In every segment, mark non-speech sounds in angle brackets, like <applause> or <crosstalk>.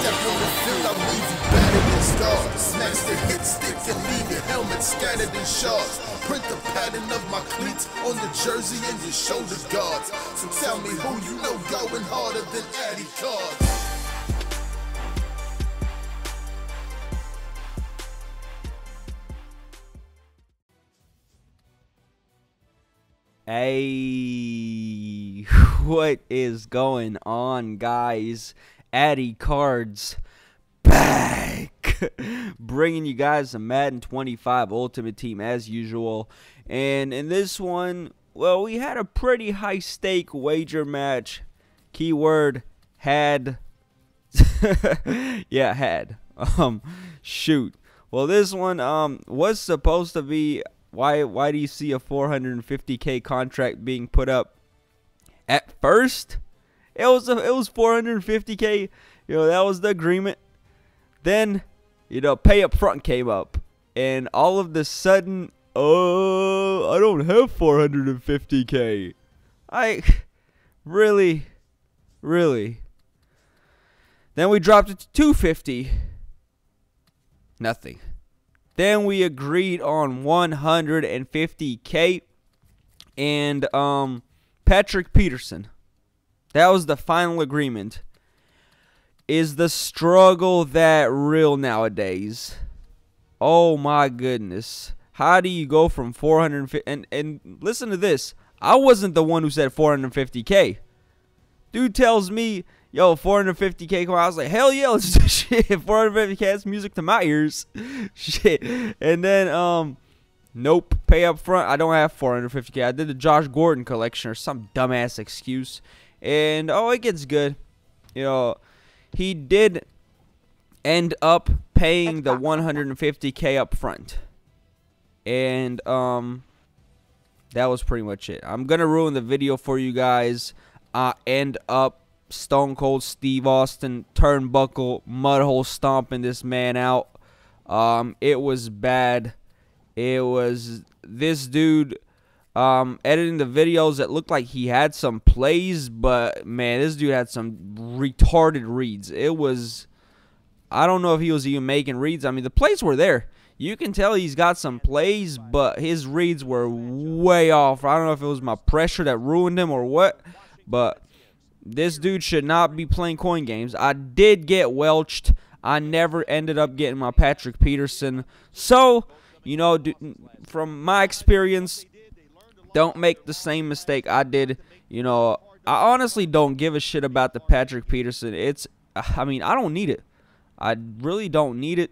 step on the field, I leave you battered and scarred. Smash the hit stick and leave your helmet scattered in shards. Print the pattern of my cleats on the jersey and your shoulder guards. So tell me who you know going harder than Addy Cards. Hey, <laughs> what is going on, guys? ADIcArDs back, <laughs> bringing you guys a Madden 25 Ultimate Team as usual. And in this one, well, we had a pretty high stake wager match. Keyword had. <laughs> yeah, had. Um, shoot. Well, this one um was supposed to be why why do you see a 450k contract being put up at first it was a, it was 450k you know that was the agreement. Then you know pay up front came up and all of the sudden oh i don't have 450k i really really. Then we dropped it to 250 nothing. Then we agreed on 150k and um Patrick Peterson. That was the final agreement. Is the struggle that real nowadays? Oh my goodness. How do you go from 450 and and listen to this. I wasn't the one who said 450k. Dude tells me yo, 450k come I was like, hell yeah, let's <laughs> do shit. 450k, is music to my ears. <laughs> shit. And then, um, nope, pay up front. I don't have 450k. I did the Josh Gordon collection or some dumbass excuse. And, oh, it gets good. You know, he did end up paying the 150k up front. And, um, that was pretty much it. I'm going to ruin the video for you guys. I end up Stone Cold Steve Austin turnbuckle mudhole stomping this man out. Um, it was bad. It was this dude um, editing the videos that looked like he had some plays, but man, this dude had some retarded reads. It was, I don't know if he was even making reads. I mean, the plays were there. You can tell he's got some plays, but his reads were way off. I don't know if it was my pressure that ruined him or what, but this dude should not be playing coin games. I did get welched. I never ended up getting my Patrick Peterson. So, you know, from my experience, don't make the same mistake I did. You know, I honestly don't give a shit about the Patrick Peterson. It's, I mean, I don't need it. I really don't need it.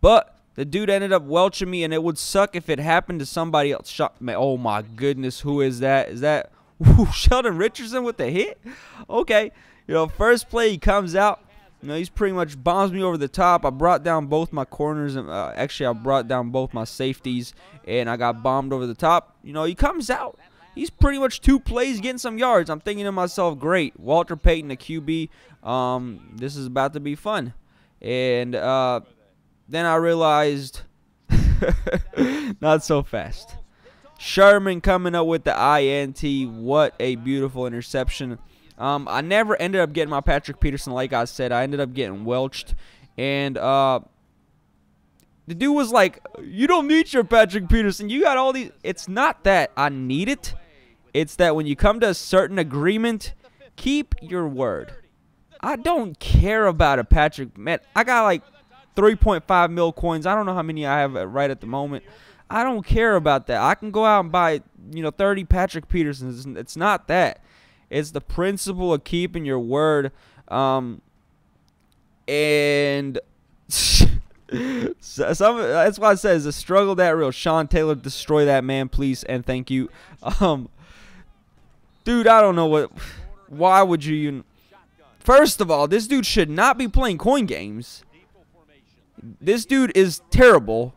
But the dude ended up welching me, and it would suck if it happened to somebody else. Oh my goodness, who is that? Is that <laughs> Sheldon Richardson with the hit. Okay, you know, first play he comes out. You know, he's pretty much bombs me over the top. I brought down both my corners. And, uh, actually, I brought down both my safeties, and I got bombed over the top. You know, he comes out. He's pretty much two plays getting some yards. I'm thinking to myself, great. Walter Payton, the QB. Um, this is about to be fun. And uh, then I realized, <laughs> not so fast. Sherman coming up with the INT. What a beautiful interception. Um, I never ended up getting my Patrick Peterson, like I said. I ended up getting welched. And uh, the dude was like, You don't need your Patrick Peterson. You got all these. It's not that I need it, it's that when you come to a certain agreement, keep your word. I don't care about a Patrick. Man, I got like 3.5 mil coins. I don't know how many I have right at the moment. I don't care about that. I can go out and buy, you know, 30 Patrick Petersons. It's not that. It's the principle of keeping your word. Um, and <laughs> some that's why I said it's a struggle that real. Sean Taylor, destroy that man, please, and thank you. Um, dude, I don't know what. Why would you even? First of all, this dude should not be playing coin games. This dude is terrible.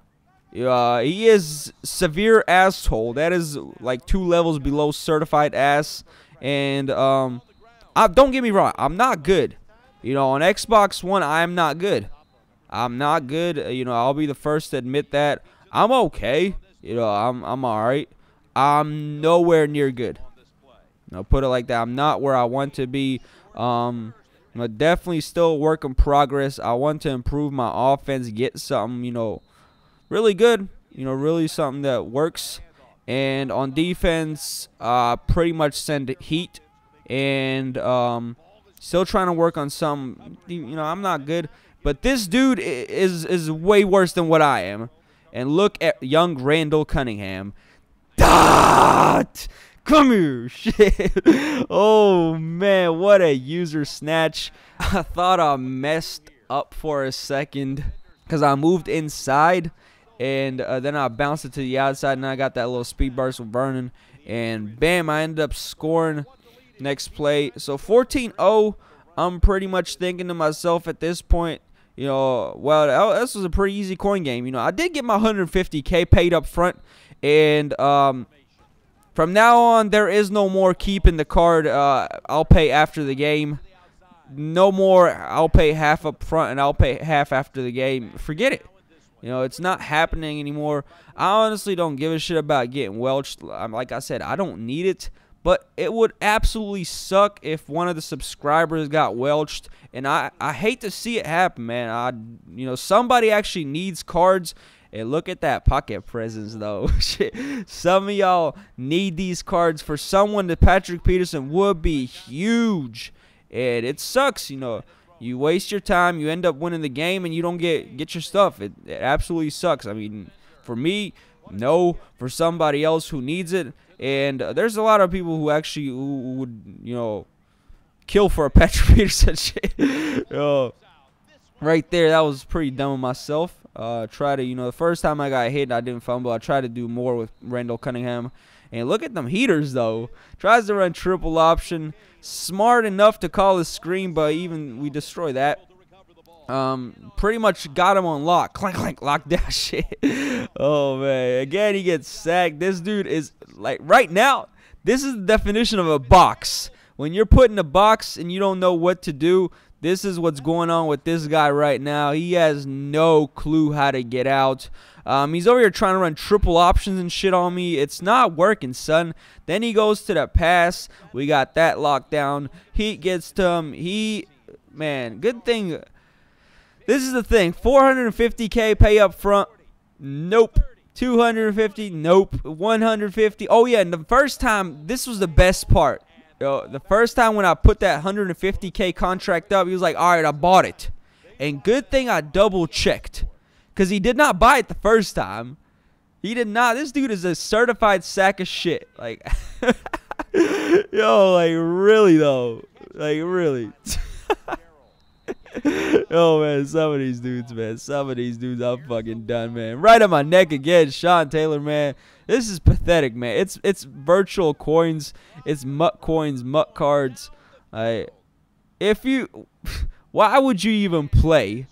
Uh, he is severe asshole. That is like two levels below certified ass. And um, I, don't get me wrong, I'm not good. You know, on Xbox One, I am not good. I'm not good. Uh, you know, I'll be the first to admit that. I'm okay. You know, I'm I'm all right. I'm nowhere near good. Know, put it like that. I'm not where I want to be. Um, You definitely still work in progress. I want to improve my offense, get something, you know, really good. You know, really something that works. And on defense, uh, pretty much send heat. And um, still trying to work on some. You know, I'm not good, but this dude is is way worse than what I am. And look at young Randall Cunningham. Dot. Come here, <laughs> shit. oh man, what a user snatch. <laughs> I thought I messed up for a second because I moved inside and uh, then I bounced it to the outside and I got that little speed burst with Vernon and bam, I ended up scoring next play. So 14-0, I'm pretty much thinking to myself at this point, you know, well, this was a pretty easy coin game. You know, I did get my 150k paid up front and um from now on, there is no more keeping the card. Uh, I'll pay after the game. No more. I'll pay half up front and I'll pay half after the game. Forget it. You know, it's not happening anymore. I honestly don't give a shit about getting welched. Like I said, I don't need it. But it would absolutely suck if one of the subscribers got welched, and I, I hate to see it happen, man. I you know somebody actually needs cards, and look at that pocket presence, though. <laughs> Some of y'all need these cards for someone that Patrick Peterson would be huge. And it sucks, you know. You waste your time, you end up winning the game, and you don't get get your stuff. It, it absolutely sucks. I mean, for me, no. For somebody else who needs it, and uh, there's a lot of people who actually who would, you know, kill for a <laughs> Patrick Peterson shit. <laughs> oh, right there, that was pretty dumb of myself. Uh, try to, you know, the first time I got hit, I didn't fumble. I tried to do more with Randall Cunningham. And look at them heaters, though. Tries to run triple option. Smart enough to call a screen, but even we destroy that. Um, pretty much got him on lock. <laughs> Clank, clank, lock down <laughs> shit. oh, man. Again, he gets sacked. This dude is, like, right now, this is the definition of a box. When you're put in a box and you don't know what to do, this is what's going on with this guy right now. He has no clue how to get out. Um, he's over here trying to run triple options and shit on me. It's not working, son. Then he goes to the pass. We got that locked down. He gets to him. He, man, good thing. This is the thing. 450k pay up front. Nope. 250. Nope. 150. Oh yeah, and the first time, this was the best part. Yo, the first time when I put that 150k contract up, he was like, "All right, I bought it." And good thing I double checked, cause he did not buy it the first time. He did not. This dude is a certified sack of shit. Like, <laughs> yo, like really though, like really. <laughs> <laughs> oh man, some of these dudes, man, some of these dudes, I'm fucking done, man. Right on my neck again, Sean Taylor, man. This is pathetic, man. It's it's virtual coins. It's MUT coins, MUT cards. I, if you, <laughs> why would you even play?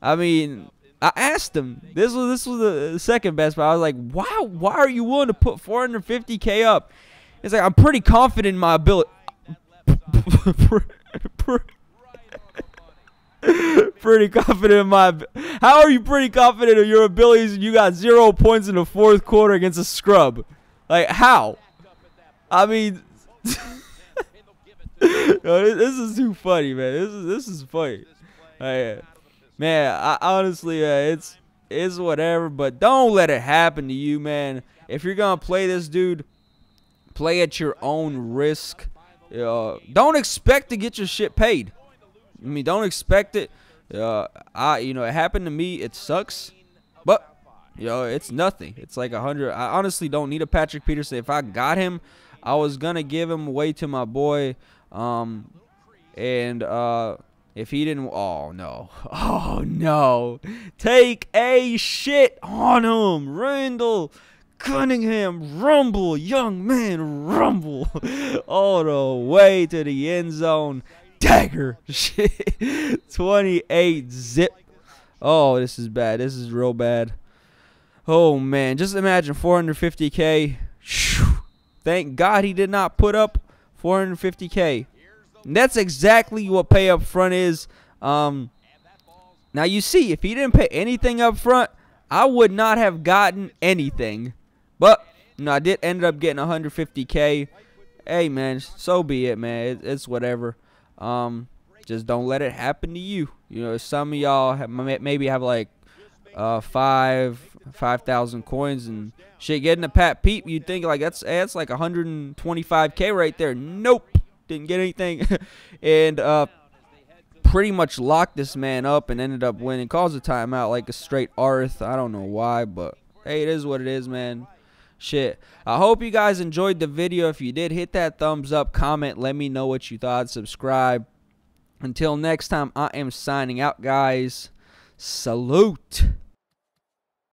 I mean, I asked him. This was this was the second best, but I was like, why why are you willing to put 450k up? It's like I'm pretty confident in my ability. <laughs> <laughs> pretty confident in my. How are you pretty confident in your abilities? You got zero points in the fourth quarter against a scrub. Like how? I mean, <laughs> Yo, this is too funny, man. This is this is funny. Like, man, I, honestly, uh, it's it's whatever, but don't let it happen to you, man. If you're gonna play this dude, play at your own risk. Uh, don't expect to get your shit paid. I mean, don't expect it. Uh, I, you know, it happened to me. It sucks, but you know, it's nothing. It's like a hundred. I honestly don't need a Patrick Peterson. If I got him, I was gonna give him away to my boy. Um, and uh, if he didn't, oh no, <laughs> oh no, take a shit on him, Randall. Cunningham rumble, young man rumble <laughs> all the way to the end zone dagger. <laughs> Shit. 28 zip. Oh, this is bad. This is real bad. Oh, man. Just imagine 450K. Thank God he did not put up 450K. And that's exactly what pay up front is. Um, now, you see, if he didn't pay anything up front, I would not have gotten anything. But, you know, I did end up getting 150K. Hey, man, so be it, man. It's whatever. Um, Just don't let it happen to you. You know, some of y'all have, maybe have like uh, five five thousand coins and shit. Getting a Pat Peep, you'd think like that's that's like 125k right there. Nope, didn't get anything, <laughs> and uh, pretty much locked this man up and ended up winning. Calls a timeout like a straight Arth. I don't know why, but hey, it is what it is, man. Shit. I hope you guys enjoyed the video. If you did, hit that thumbs up, comment, let me know what you thought, subscribe. Until next time, I am signing out, guys. Salute.